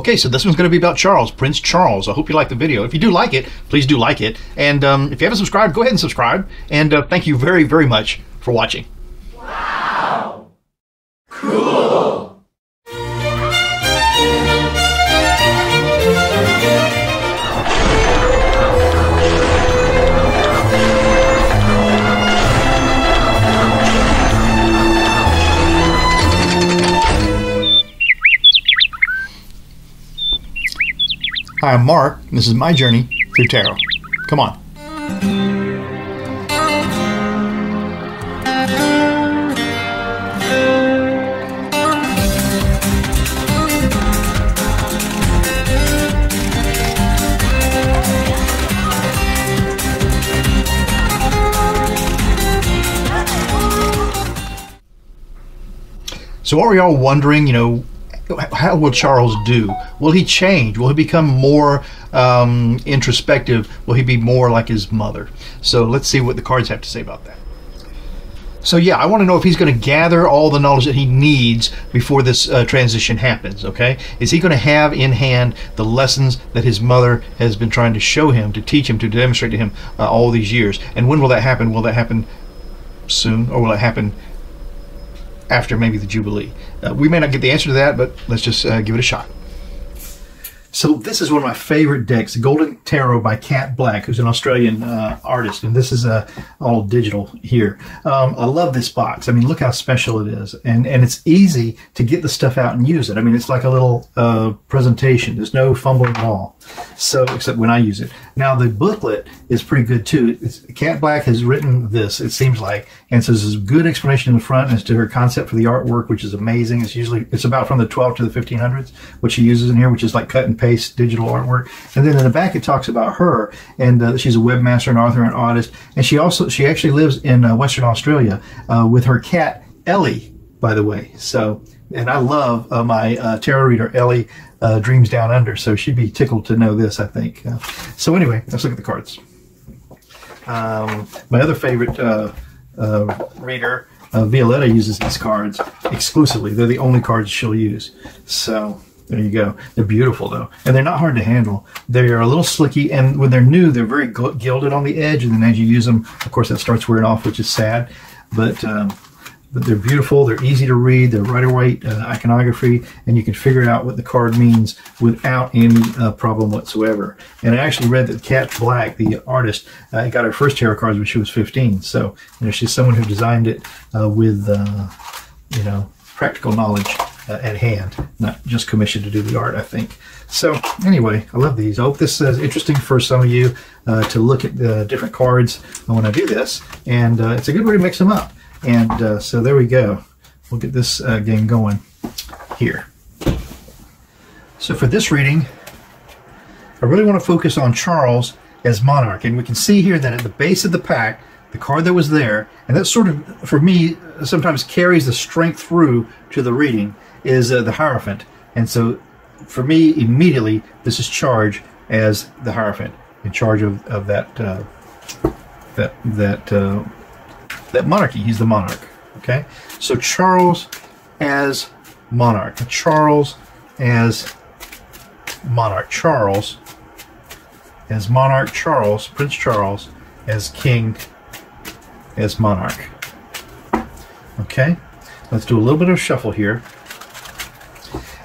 Okay, so this one's going to be about Charles, Prince Charles. I hope you like the video. If you do like it, please do like it. And um, if you haven't subscribed, go ahead and subscribe. And uh, thank you very, very much for watching. Wow! Cool! Hi, I'm Marc. and This is my journey through tarot. Come on. So are we all wondering, you know, how will Charles do? Will he change? Will he become more um, introspective? Will he be more like his mother? So let's see what the cards have to say about that. So yeah, I want to know if he's going to gather all the knowledge that he needs before this uh, transition happens. Okay, is he going to have in hand the lessons that his mother has been trying to show him, to teach him, to demonstrate to him uh, all these years? And when will that happen? Will that happen soon, or will it happen after maybe the Jubilee. Uh, we may not get the answer to that, but let's just uh, give it a shot. So this is one of my favorite decks, Golden Tarot by Kat Black, who's an Australian uh, artist, and this is uh, all digital here. Um, I love this box. I mean, look how special it is, and and it's easy to get the stuff out and use it. I mean, it's like a little uh, presentation. There's no fumbling at all. So except when I use it. Now the booklet is pretty good too. It's, Kat Black has written this. It seems like, and so there's a good explanation in the front as to her concept for the artwork, which is amazing. It's usually it's about from the 12 to the 1500s, what she uses in here, which is like cut and paste digital artwork. And then in the back, it talks about her, and uh, she's a webmaster, and author, and artist. And she also she actually lives in uh, Western Australia uh, with her cat Ellie, by the way. So, and I love uh, my uh, tarot reader Ellie uh, Dreams Down Under. So she'd be tickled to know this, I think. so anyway, let's look at the cards. Um, my other favorite reader. Uh, Violetta uses these cards exclusively. They're the only cards she'll use. So there you go. They're beautiful though, and they're not hard to handle. They're a little slicky, and when they're new, they're very gilded on the edge. And then as you use them, of course, that starts wearing off, which is sad. But um, but they're beautiful. They're easy to read. They're Rider Waite uh, iconography, and you can figure out what the card means without any uh, problem whatsoever. And I actually read that Kat Black, the artist, uh, got her first tarot cards when she was 15. So you know, she's someone who designed it uh, with uh, you know practical knowledge uh, at hand, not just commissioned to do the art, I think. So anyway, I love these. I hope this is interesting for some of you uh, to look at the different cards when I do this. And uh, it's a good way to mix them up. And uh, so there we go. We'll get this uh, game going here. So for this reading, I really want to focus on Charles as monarch. And we can see here that at the base of the pack, the card that was there, and that sort of, for me, sometimes carries the strength through to the reading, is uh, the Hierophant. And so, for me, immediately, this is charge as the Hierophant, in charge of, of that, uh, that, that, uh, that monarchy. He's the monarch. Okay? So, Charles as monarch. Charles as monarch. Charles as monarch. Charles, Prince Charles, as king as monarch. Okay, let's do a little bit of shuffle here.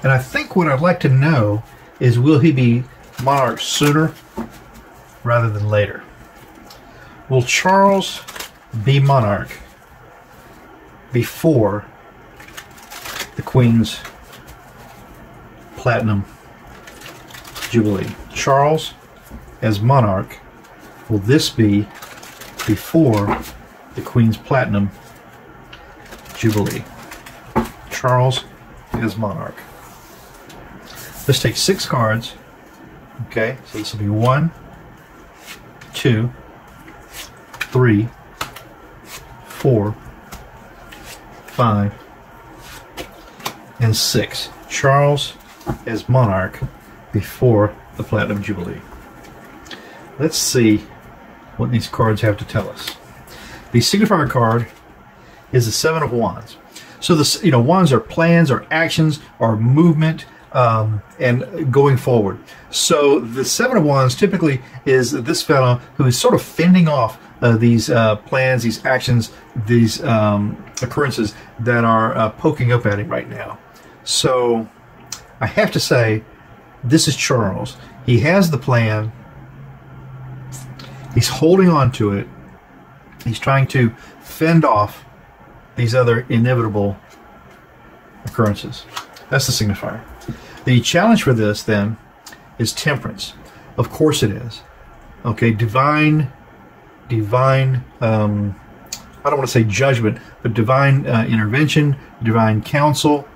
And I think what I'd like to know is will he be monarch sooner rather than later? Will Charles be monarch before the Queen's Platinum Jubilee? Charles as monarch, will this be before the Queen's Platinum Jubilee. Charles is monarch. Let's take six cards. Okay, so this will be one, two, three, four, five, and six. Charles as monarch before the Platinum Jubilee. Let's see what these cards have to tell us. The signifier card is the Seven of Wands. So the you know wands are plans, or actions, or movement, um, and going forward. So the Seven of Wands typically is this fellow who is sort of fending off uh, these uh, plans, these actions, these um, occurrences that are uh, poking up at him right now. So I have to say, this is Charles. He has the plan. He's holding on to it. He's trying to fend off these other inevitable occurrences. That's the signifier. The challenge for this then is temperance. Of course it is. Okay, divine, divine. Um, I don't want to say judgment, but divine uh, intervention, divine counsel,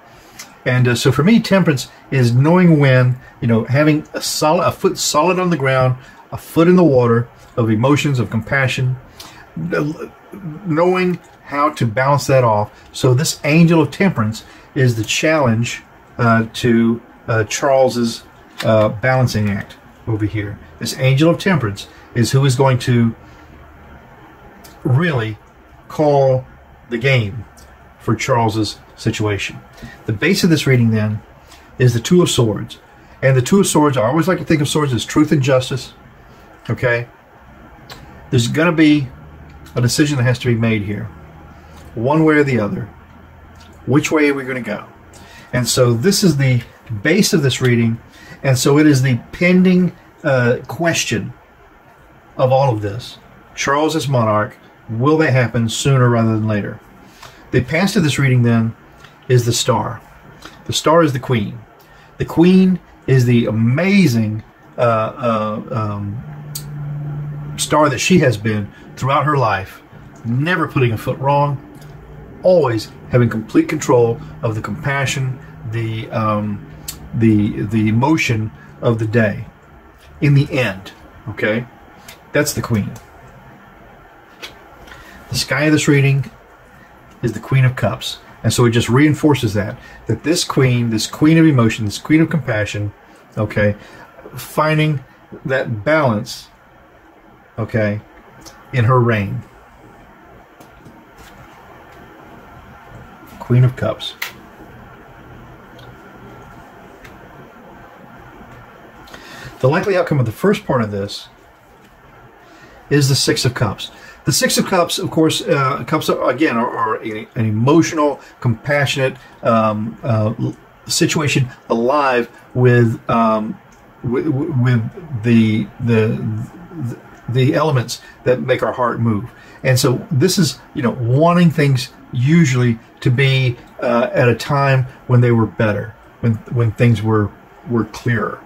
and uh, so for me, temperance is knowing when, you know, having a solid, a foot solid on the ground, a foot in the water of emotions, of compassion, knowing how to balance that off. So this angel of temperance is the challenge uh, to uh, Charles's uh, balancing act over here. This angel of temperance is who is going to really call the game for Charles's situation. The base of this reading then is the Two of Swords. And the Two of Swords, I always like to think of swords as truth and justice. Okay? There's going to be a decision that has to be made here. One way or the other. Which way are we going to go? And so this is the base of this reading. And so it is the pending uh, question of all of this. Charles as monarch, will that happen sooner rather than later? The past of this reading then is the star. The star is the queen. The queen is the amazing uh, uh, um, star that she has been throughout her life, never putting a foot wrong, always having complete control of the compassion, the um, the the emotion of the day. In the end, okay, that's the queen. The sky of this reading is the Queen of Cups. And so it just reinforces that, that this queen, this queen of emotion, this queen of compassion, okay, finding that balance, okay, in her reign. Queen of Cups. The likely outcome of the first part of this is the Six of Cups. The Six of Cups, of course, uh, cups are, again are, are a, an emotional, compassionate um, uh, situation alive with, um, with, the, the the elements that make our heart move. And so this is you know wanting things usually to be uh, at a time when they were better, when when things were were clearer.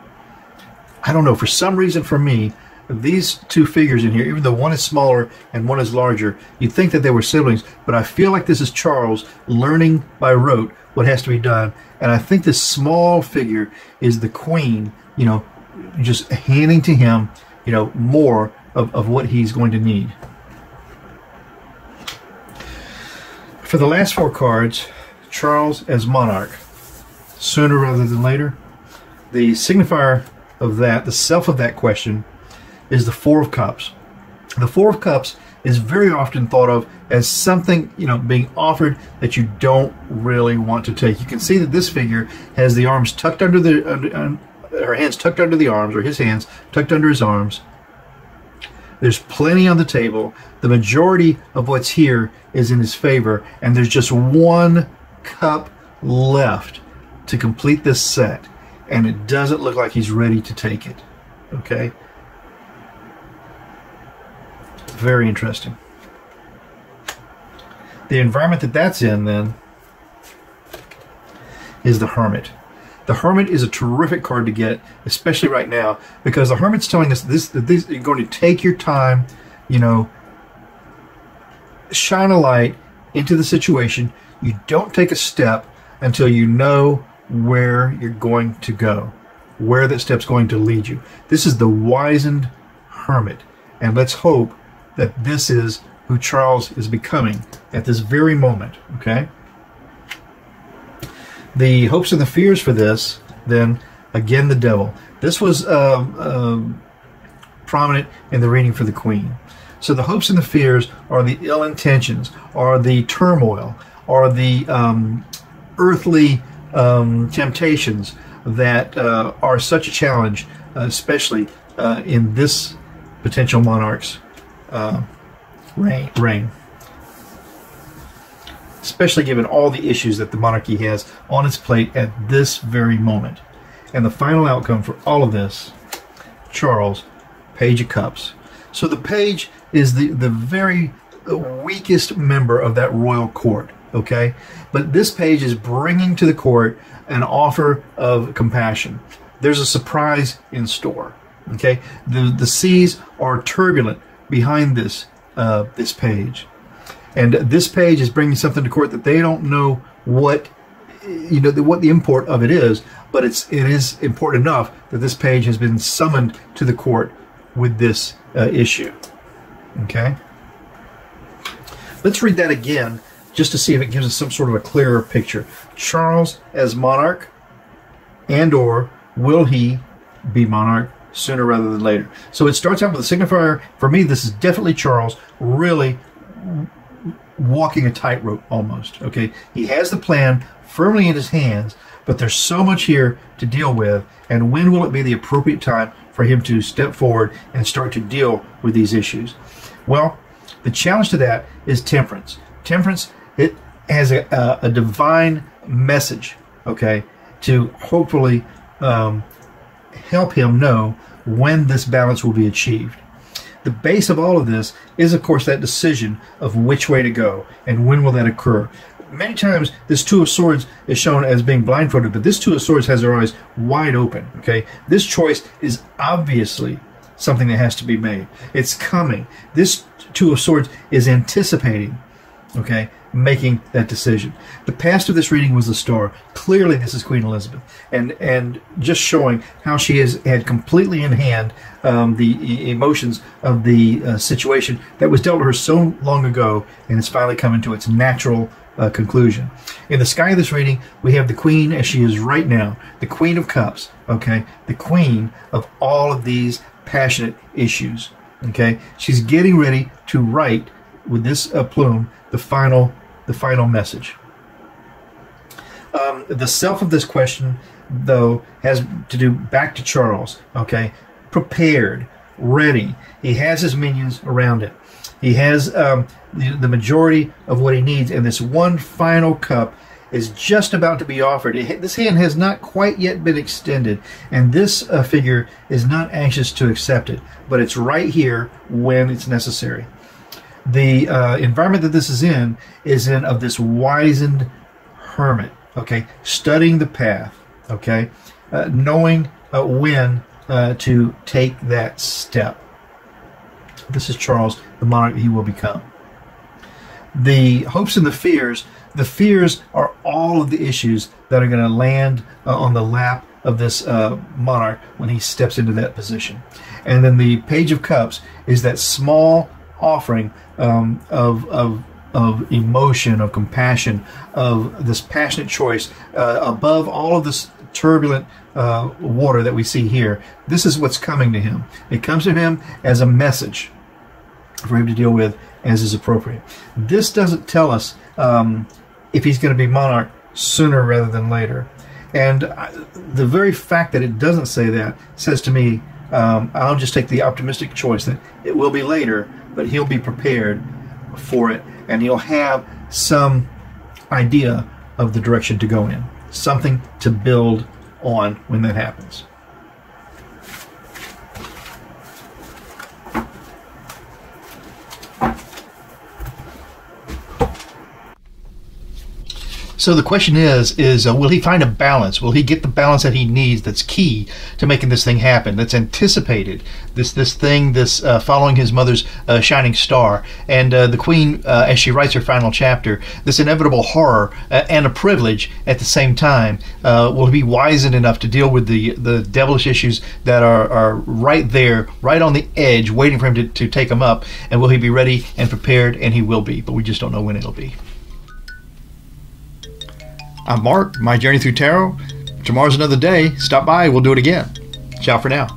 I don't know for some reason for me these two figures in here, even though one is smaller and one is larger, you'd think that they were siblings, but I feel like this is Charles learning by rote what has to be done. And I think this small figure is the queen, you know, just handing to him, you know, more of, of what he's going to need. For the last four cards, Charles as monarch, sooner rather than later, the signifier of that, the self of that question, is the Four of Cups. The Four of Cups is very often thought of as something, you know, being offered that you don't really want to take. You can see that this figure has the arms tucked under the, under, her hands tucked under the arms, or his hands tucked under his arms. There's plenty on the table. The majority of what's here is in his favor, and there's just one cup left to complete this set, and it doesn't look like he's ready to take it. Okay? Very interesting. The environment that that's in, then, is the Hermit. The Hermit is a terrific card to get, especially right now, because the Hermit's telling us this, this you're going to take your time, you know, shine a light into the situation. You don't take a step until you know where you're going to go, where that step's going to lead you. This is the wizened Hermit. And let's hope that this is who Charles is becoming at this very moment. Okay? The hopes and the fears for this, then, again, the devil. This was uh, uh, prominent in the reading for the Queen. So the hopes and the fears are the ill intentions, are the turmoil, are the um, earthly um, temptations, that uh, are such a challenge, uh, especially uh, in this potential monarch's uh, reign. reign. Especially given all the issues that the monarchy has on its plate at this very moment. And the final outcome for all of this, Charles, Page of Cups. So the page is the, the very weakest member of that royal court, okay? But this page is bringing to the court an offer of compassion. There's a surprise in store, okay? The, the seas are turbulent behind this, uh, this page. And this page is bringing something to court that they don't know what you know the, what the import of it is, but it's it is important enough that this page has been summoned to the court with this uh, issue. Okay. Let's read that again just to see if it gives us some sort of a clearer picture. Charles as monarch and or will he be monarch sooner rather than later. So it starts out with a signifier. For me, this is definitely Charles really walking a tightrope almost. Okay. He has the plan firmly in his hands, but there's so much here to deal with. And when will it be the appropriate time for him to step forward and start to deal with these issues? Well, the challenge to that is temperance. Temperance it has a, a, a divine message, okay, to hopefully um, help him know when this balance will be achieved. The base of all of this is, of course, that decision of which way to go and when will that occur. Many times, this Two of Swords is shown as being blindfolded, but this Two of Swords has their eyes wide open. Okay, this choice is obviously something that has to be made. It's coming. This Two of Swords is anticipating, okay, making that decision. The past of this reading was the star. Clearly, this is Queen Elizabeth, and and just showing how she has had completely in hand um, the emotions of the uh, situation that was dealt to her so long ago, and it's finally coming to its natural uh, conclusion. In the sky of this reading, we have the Queen as she is right now, the Queen of Cups. Okay, the Queen of all of these passionate issues. Okay, she's getting ready to write with this uh, plume the final the final message. Um, the self of this question, though, has to do back to Charles. Okay, prepared, ready. He has his minions around him. He has um, the, the majority of what he needs, and this one final cup is just about to be offered. It, this hand has not quite yet been extended, and this uh, figure is not anxious to accept it, but it's right here when it's necessary. The uh, environment that this is in is in of this wizened hermit, okay, studying the path, okay, uh, knowing uh, when uh, to take that step. This is Charles, the monarch he will become. The hopes and the fears the fears are all of the issues that are going to land uh, on the lap of this uh, monarch when he steps into that position. And then the Page of Cups is that small offering um, of, of, of emotion, of compassion, of this passionate choice uh, above all of this turbulent uh, water that we see here. This is what's coming to him. It comes to him as a message for him to deal with as is appropriate. This doesn't tell us um, if he's going to be monarch sooner rather than later. And the very fact that it doesn't say that says to me, um, I'll just take the optimistic choice that it will be later, but he'll be prepared for it and he'll have some idea of the direction to go in, something to build on when that happens. So the question is: is uh, will he find a balance? Will he get the balance that he needs? That's key to making this thing happen. That's anticipated. This this thing, this uh, following his mother's uh, shining star, and uh, the queen, uh, as she writes her final chapter, this inevitable horror uh, and a privilege at the same time. will he be wizened enough to deal with the the devilish issues that are are right there, right on the edge, waiting for him to, to take them up? And will he be ready and prepared? And he will be, but we just don't know when it'll be. I'm Marc, my journey through tarot. Tomorrow's another day. Stop by, we'll do it again. Ciao for now.